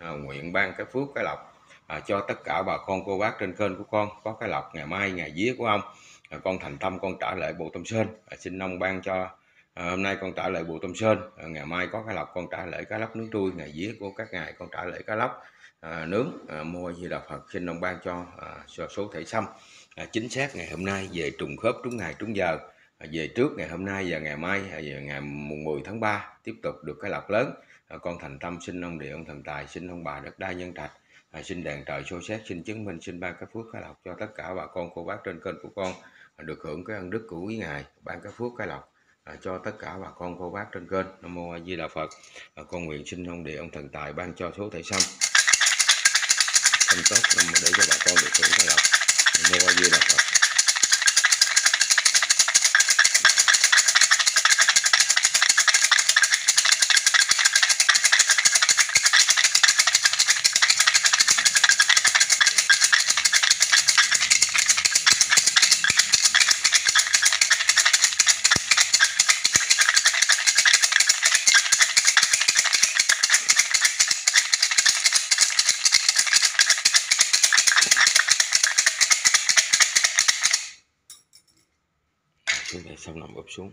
À, nguyện ban cái phước cái lộc à, cho tất cả bà con cô bác trên kênh của con có cái lộc ngày mai ngày vía của ông. À, con thành tâm con trả lại bộ tâm sơn. À, xin ông ban cho à, hôm nay con trả lại bộ tâm sơn. À, ngày mai có cái lộc con trả lại cá lóc nướng trui ngày vía của các ngài con trả lại cá lóc à, nướng à, mua gì là phật. Xin ông ban cho à, số thể xăm à, chính xác ngày hôm nay về trùng khớp trúng ngày trúng giờ. À, về trước ngày hôm nay và ngày mai và ngày mùng 10 tháng 3 tiếp tục được cái lộc lớn. À, con thành tâm xin ông địa ông thần tài xin ông bà đất đai nhân trạch. À, xin đèn trời xô xét xin chứng minh xin ban cái phước cái lộc cho tất cả bà con cô bác trên kênh của con được hưởng cái ân đức của quý ngài ban cái phước cái lộc à, cho tất cả bà con cô bác trên kênh. Nam mô a di đà phật. À, con nguyện xin ông địa ông thần tài ban cho số thể xăm thành tốt để cho bà con được hưởng cái lộc nam mô a di đà phật. Xong nằm úp xuống.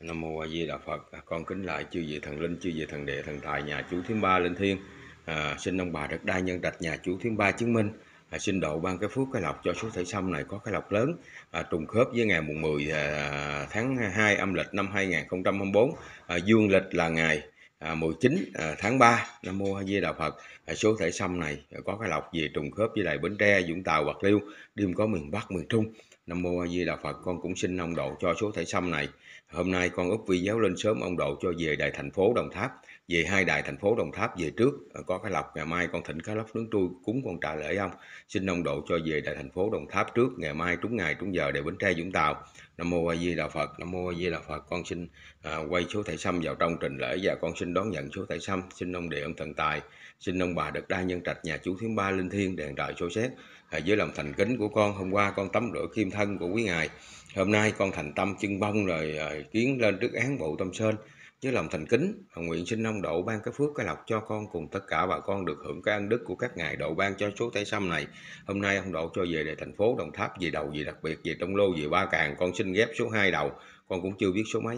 Nam mô a di đà phật. À, con kính lại chư vị thần linh chư vị thần đệ thần tài nhà chú thứ ba lên thiên à, xin ông bà đất đai nhân trạch nhà chú thứ ba chứng minh. À, xin độ ban cái phước cái lộc cho số thể xăm này có cái lộc lớn. À, trùng khớp với ngày mùng 10 à, tháng 2 âm lịch năm 2024 à, dương lịch là ngày À, 19 à, tháng 3 Nam Mô A Di Đà Phật. À, số thể xăm này có cái lọc về trùng khớp với lại Bến Tre, Vũng Tàu, Bạc Liêu, đêm có miền Bắc, miền Trung. Nam Mô A Di Đà Phật, con cũng xin ông độ cho số thể xăm này. Hôm nay con úp giáo lên sớm ông độ cho về đại thành phố Đồng Tháp về hai đài thành phố Đồng Tháp về trước ờ, có cái lọc ngày mai con thỉnh cá lóc nướng trui cúng con trả lễ ông xin ông độ cho về đài thành phố Đồng Tháp trước ngày mai trúng ngày trúng giờ để Bến Tre Vũng Tàu. Nam Mô A Di Đà Phật Nam Mô A Di Đà Phật. Con xin à, quay số thẻ xăm vào trong trình lễ và con xin đón nhận số thẻ xăm. Xin ông địa ông thần tài xin ông bà đất đai nhân trạch nhà chú thứ ba linh thiên đèn trời số xét. À, với lòng thành kính của con hôm qua con tắm rửa kim thân của quý ngài. Hôm nay con thành tâm chân bông rồi à, kiến lên trước án bộ tâm sơn với lòng thành kính và nguyện xin ông độ ban cái phước cái lộc cho con cùng tất cả bà con được hưởng cái ân đức của các ngài độ ban cho số tay xăm này. Hôm nay ông độ cho về để thành phố đồng tháp về đầu về đặc biệt về trong lô về ba càng con xin ghép số 2 đầu. Con cũng chưa biết số mấy.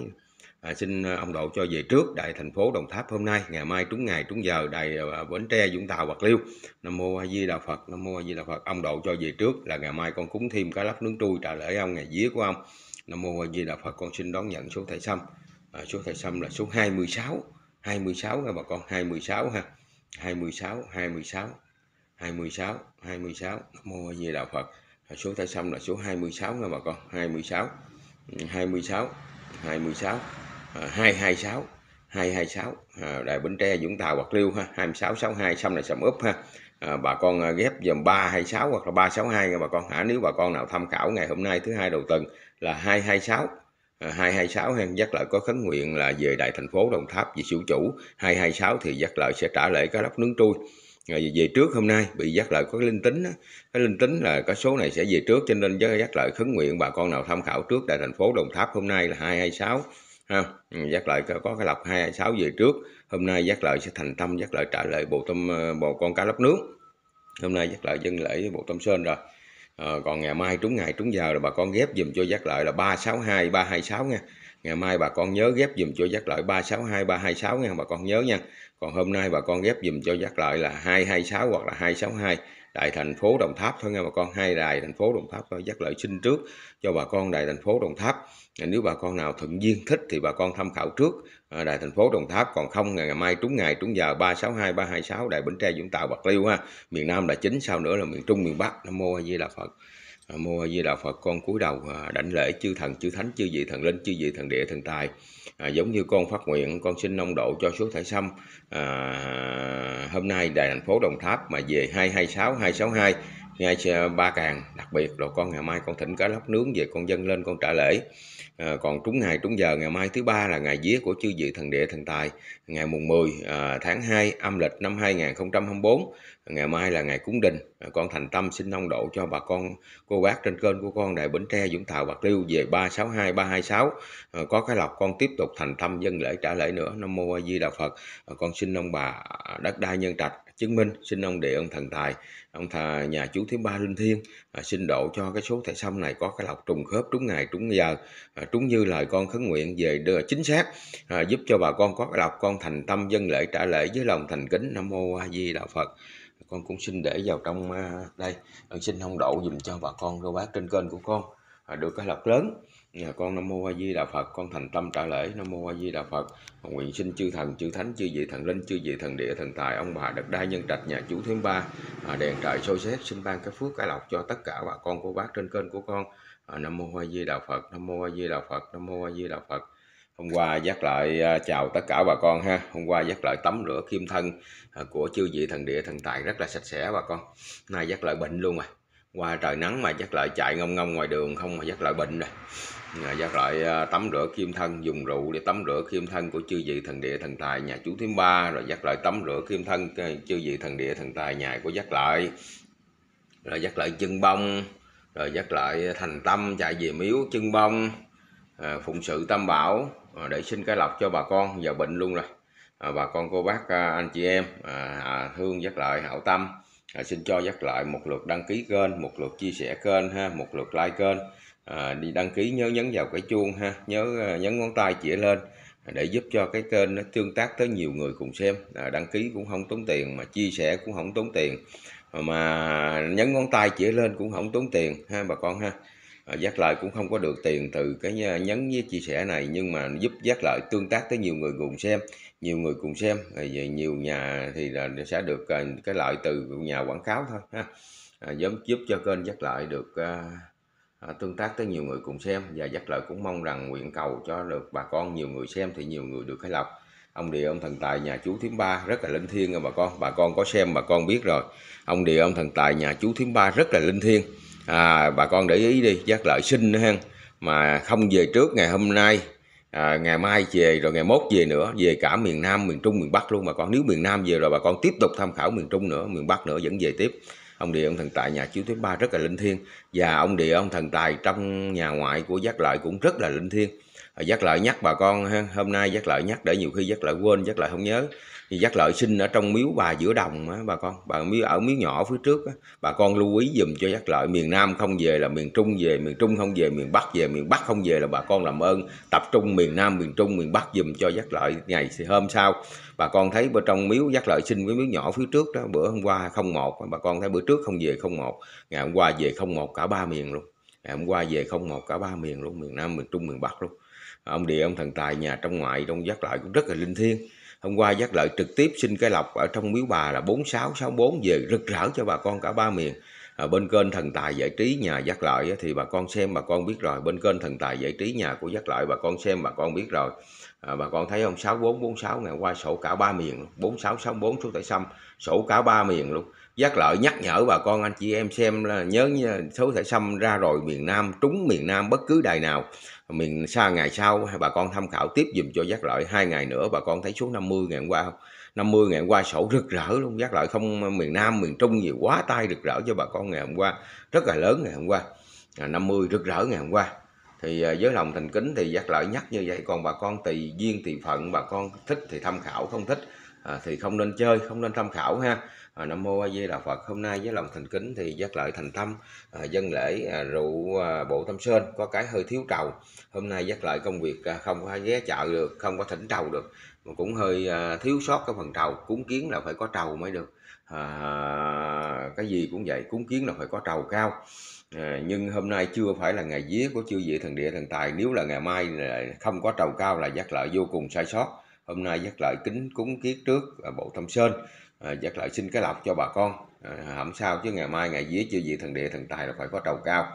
À, xin à, ông độ cho về trước đại thành phố đồng tháp hôm nay ngày mai trúng ngày trúng giờ đại à, bến tre vũng tàu bạc liêu. Nam mô a di đà phật nam mô a di đà phật. Ông độ cho về trước là ngày mai con cúng thêm cá lóc nướng trui trả lễ ông ngày vía của ông. Nam mô a di đà phật con xin đón nhận số thầy xăm à, số thầy xăm là số 26 26 nha bà con 26 ha 26 26 26 26 mô như đạo Phật à, số thầy xăm là số 26 nha bà con 26 26 26 à, 226 226 à, Đại Bến Tre Vũng Tàu Bạc Liêu ha 26 62 xong là sầm úp ha à, bà con ghép dùm 326 hoặc là 362 nha bà con hả à, nếu bà con nào tham khảo ngày hôm nay thứ hai đầu tuần là 226 Ờ, 226 hen giác lợi có khấn nguyện là về đại thành phố Đồng Tháp về siêu chủ. 226 thì giác lợi sẽ trả lễ cá lóc nướng trui ờ, về trước hôm nay bị giác lợi có cái linh tính cái linh tính là cái số này sẽ về trước cho nên giác lợi khấn nguyện bà con nào tham khảo trước đại thành phố Đồng Tháp hôm nay là 226 ha. Ừ, giác lợi có, cái lọc 226 về trước. Hôm nay giác lợi sẽ thành tâm giác lợi trả lời bộ tâm ờ, bồ con cá lóc nướng. Hôm nay giác lợi dân lễ bộ tâm sơn rồi à, còn ngày mai trúng ngày trúng giờ là bà con ghép dùm cho giác lợi là 362 326 nha. Ngày mai bà con nhớ ghép dùm cho giác lợi 362 326 nha bà con nhớ nha. Còn hôm nay bà con ghép dùm cho giác lợi là 226 hoặc là 262 đại thành phố Đồng Tháp thôi nha bà con. Hai đài thành phố Đồng Tháp tôi dắt lợi xin trước cho bà con đài thành phố Đồng Tháp. Ờ, nếu bà con nào thuận duyên thích thì bà con tham khảo trước. Ờ, đài thành phố Đồng Tháp còn không ngày, ngày mai trúng ngày trúng giờ 362 326 đài Bến Tre Vũng Tàu Bạc Liêu ha. Miền Nam là chính sau nữa là miền Trung miền Bắc Nam mô A Di Đà Phật à, mô A Di Đà Phật con cúi đầu ờ, đảnh lễ chư thần chư thánh chư vị thần linh chư vị thần địa thần tài. À, giống như con phát nguyện con xin nông độ cho số thẻ xăm à, hôm nay đại thành phố Đồng Tháp mà về 226 262 ngay ba càng? Đặc biệt rồi con ngày mai con thỉnh cá lóc nướng về con dân lên con trả lễ. À, còn trúng ngày trúng giờ ngày mai thứ ba là ngày vía của chư vị thần địa thần tài. Ngày mùng 10 à, tháng 2 âm lịch năm 2024 ngày mai là ngày cúng đình. À, con thành tâm xin nông độ cho bà con cô bác trên kênh của con đại bến tre vũng tàu bạc liêu về 362 326 à, có cái lọc con tiếp tục thành tâm dân lễ trả lễ nữa. Nam mô a di đà phật. À, con xin ông bà đất đai nhân trạch chứng minh xin ông địa ông thần tài ông thà nhà chú thứ ba linh thiên à, xin độ cho cái số thẻ xăm này có cái lọc trùng khớp trúng ngày trúng giờ à, trúng như lời con khấn nguyện về đưa chính xác à, giúp cho bà con có cái lọc con thành tâm dân lễ trả lễ với lòng thành kính. Nam mô a di đà phật. Con cũng xin để vào trong à, đây. Con xin ông độ dùm cho bà con cô bác trên kênh của con à, được cái lọc lớn. Nhà con Nam Mô A Di Đà Phật, con thành tâm trả lễ Nam Mô A Di Đà Phật. Nguyện xin chư thần, chư thánh, chư vị thần linh, chư vị thần địa, thần tài, ông bà đất đai nhân trạch nhà chú thứ ba, à, đèn trời sôi xét xin ban cái phước cái lộc cho tất cả bà con cô bác trên kênh của con. À, Nam Mô A Di Đà Phật, Nam Mô A Di Đà Phật, Nam Mô A Di Đà Phật. Hôm qua dắt lại à, chào tất cả bà con ha. Hôm qua dắt lại tắm rửa kim thân à, của chư vị thần địa, thần tài rất là sạch sẽ bà con. Nay dắt lại bệnh luôn à. rồi. Qua trời nắng mà dắt lại chạy ngông ngông ngoài đường không mà dắt lại bệnh rồi giác lại à, tắm rửa kim thân dùng rượu để tắm rửa kim thân của chư vị thần địa thần tài nhà chú thứ ba rồi giác lại tắm rửa kim thân à, chư vị thần địa thần tài nhà của giác lại. Rồi giác lại chân bông rồi giác lại thành tâm chạy về miếu chân bông à, phụng sự tam bảo à, để xin cái lọc cho bà con giờ bệnh luôn rồi. À, bà con cô bác à, anh chị em à, thương giác lại hảo tâm à, xin cho nhắc lại một lượt đăng ký kênh một lượt chia sẻ kênh ha một lượt like kênh. À, đi đăng ký nhớ nhấn vào cái chuông ha nhớ à, nhấn ngón tay chỉ lên để giúp cho cái kênh nó tương tác tới nhiều người cùng xem. À, đăng ký cũng không tốn tiền mà chia sẻ cũng không tốn tiền. Mà nhấn ngón tay chỉ lên cũng không tốn tiền ha bà con ha. Ờ, giác lợi cũng không có được tiền từ cái nhấn với chia sẻ này nhưng mà giúp giác lợi tương tác tới nhiều người cùng xem nhiều người cùng xem. Về nhiều nhà thì là sẽ được ờ, cái lợi từ nhà quảng cáo thôi ha. Ờ, à, giúp giúp cho kênh giác lợi được à, tương tác tới nhiều người cùng xem. Và giác lợi cũng mong rằng nguyện cầu cho được bà con nhiều người xem thì nhiều người được khai lộc ông địa ông thần tài nhà chú thím ba rất là linh thiêng rồi bà con. Bà con có xem bà con biết rồi. Ông địa ông thần tài nhà chú thím ba rất là linh thiêng à, bà con để ý đi giác lợi sinh nữa ha mà không về trước ngày hôm nay à, ngày mai về rồi ngày mốt về nữa về cả miền Nam miền Trung miền Bắc luôn. Bà con nếu miền Nam về rồi bà con tiếp tục tham khảo miền Trung nữa miền Bắc nữa vẫn về tiếp. Ông địa ông thần tài nhà chú thứ ba rất là linh thiêng. Và ông địa ông thần tài trong nhà ngoại của giác lợi cũng rất là linh thiêng giác lợi nhắc bà con ha. Hôm nay giác lợi nhắc để nhiều khi giác lợi quên giác lợi không nhớ. Thì giác lợi sinh ở trong miếu bà giữa đồng á, bà con. Bà miếu ở miếu nhỏ phía trước á, bà con lưu ý dùm cho giác lợi miền nam không về là miền trung về miền trung không về miền bắc về miền bắc không về là bà con làm ơn. Tập trung miền nam miền trung miền bắc dùm cho giác lợi ngày hôm sau. Bà con thấy bên trong miếu giác lợi sinh với miếu nhỏ phía trước đó bữa hôm qua không một bà con thấy bữa trước không về không một ngày hôm qua về không một cả ba miền luôn. Ngày hôm qua về không một cả ba miền luôn miền nam miền trung miền bắc luôn ông địa ông thần tài nhà trong ngoại trong giác lợi cũng rất là linh thiêng. Hôm qua giác lợi trực tiếp xin cái lọc ở trong miếu bà là 4664 về rực rỡ cho bà con cả ba miền. À, bên kênh thần tài giải trí nhà giác lợi thì bà con xem bà con biết rồi. Bên kênh thần tài giải trí nhà của giác lợi bà con xem bà con biết rồi. À, bà con thấy không 6446 ngày qua sổ cả ba miền 4664 số tại xăm sổ cả ba miền luôn giác lợi nhắc nhở bà con anh chị em xem là nhớ số thẻ xâm ra rồi miền Nam trúng miền Nam bất cứ đài nào. Miền xa ngày sau bà con tham khảo tiếp dùm cho giác lợi. Hai ngày nữa bà con thấy số 50 ngày qua không 50 ngày qua sổ rực rỡ luôn. Giác lợi không miền Nam miền Trung gì quá tay rực rỡ cho bà con ngày hôm qua rất là lớn ngày hôm qua à, 50 rực rỡ ngày hôm qua thì à, với lòng thành kính thì giác lợi nhắc như vậy. Còn bà con tùy duyên tùy phận bà con thích thì tham khảo không thích à, thì không nên chơi không nên tham khảo ha. À, nam mô a di đà phật. Hôm nay với lòng thành kính thì giác lợi thành tâm à, dân lễ à, rượu à, bộ tâm sơn. Có cái hơi thiếu trầu. Hôm nay giác lợi công việc à, không có ghé chợ được không có thỉnh trầu được mà cũng hơi à, thiếu sót cái phần trầu. Cúng kiến là phải có trầu mới được. À, cái gì cũng vậy cúng kiến là phải có trầu cao. À, nhưng hôm nay chưa phải là ngày vía của chư vị thần địa thần tài. Nếu là ngày mai không có trầu cao là giác lợi vô cùng sai sót hôm nay giác lợi kính cúng kiết trước bộ thâm sơn. À, giác lợi xin cái lọc cho bà con. À, không sao chứ ngày mai ngày vía chưa gì thần địa thần tài là phải có trầu cao.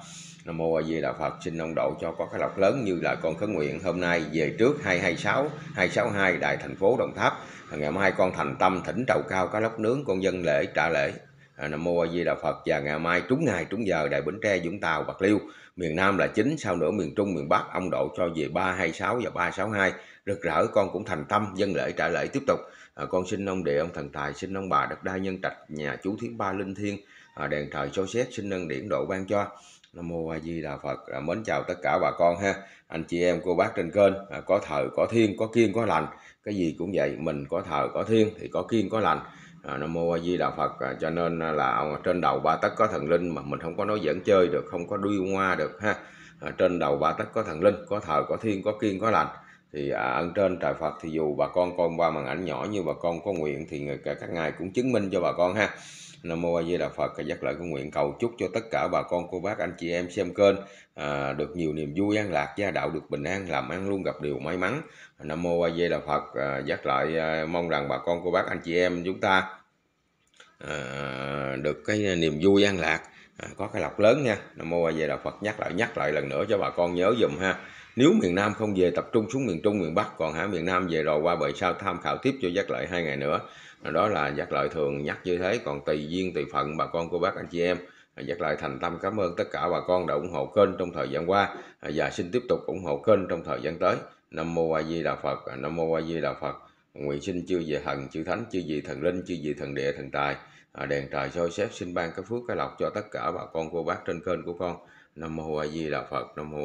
Nam mô A Di Đà Phật xin ông độ cho có cái lọc lớn như là con khấn nguyện hôm nay về trước 226 262 đại thành phố Đồng Tháp. À, ngày mai con thành tâm thỉnh trầu cao cá lóc nướng con dân lễ trả lễ. À, Nam mô A Di Đà Phật. Và ngày mai trúng ngày trúng giờ đại Bến Tre Vũng Tàu Bạc Liêu. Miền Nam là chính sau nữa? Miền Trung miền Bắc ông độ cho về 326 và 362 rực rỡ con cũng thành tâm dân lễ trả lễ tiếp tục. À, con xin ông địa ông thần tài xin ông bà đất đai nhân trạch nhà chú thiên ba linh thiên à, đèn trời soi xét xin nâng điển độ ban cho. Nam mô a di đà phật. À, mến chào tất cả bà con ha. Anh chị em cô bác trên kênh à, có thờ có thiên có kiên có lành. Cái gì cũng vậy mình có thờ có thiên thì có kiên có lành à, nam mô a di đà phật. À, cho nên là trên đầu ba tấc có thần linh mà mình không có nói giỡn chơi được không có đuôi hoa được ha. À, trên đầu ba tấc có thần linh có thờ có thiên có kiên có lành. Thì à, ân trên trời Phật thì dù bà con coi qua màn ảnh nhỏ như bà con có nguyện thì các ngài cũng chứng minh cho bà con ha. Nam mô A Di Đà Phật dắt lại cái nguyện cầu chúc cho tất cả bà con cô bác anh chị em xem kênh à, được nhiều niềm vui an lạc gia đạo được bình an làm ăn luôn gặp điều may mắn. Nam mô A Di Đà Phật à, dắt lại à, mong rằng bà con cô bác anh chị em chúng ta à, được cái niềm vui an lạc à, có cái lọc lớn nha. Nam mô A Di Đà Phật nhắc lại nhắc lại lần nữa cho bà con nhớ dùm ha. Nếu miền Nam không về tập trung xuống miền Trung miền Bắc còn hả miền Nam về rồi qua bờ sau tham khảo tiếp cho dắt lại hai ngày nữa đó là giác lợi thường nhắc như thế, còn tùy duyên, tùy phận bà con cô bác, anh chị em. Giác lại thành tâm cảm ơn tất cả bà con đã ủng hộ kênh trong thời gian qua. Và xin tiếp tục ủng hộ kênh trong thời gian tới. Nam mô A Di Đà Phật, Nam mô A Di Đà Phật. Nguyện xin chư về thần chư thánh, chư vị thần linh, chư vị thần địa, thần tài à, đèn trời soi xếp xin ban cái phước, cái lộc cho tất cả bà con cô bác trên kênh của con. Nam mô A Di Đà Phật, Nam mô